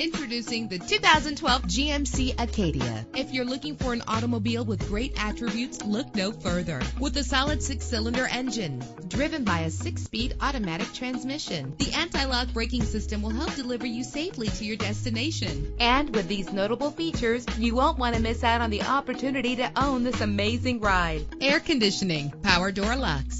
Introducing the 2012 GMC Acadia. If you're looking for an automobile with great attributes, look no further. With a solid six-cylinder engine driven by a six-speed automatic transmission, the anti-lock braking system will help deliver you safely to your destination. And with these notable features, you won't want to miss out on the opportunity to own this amazing ride. Air conditioning, power door locks,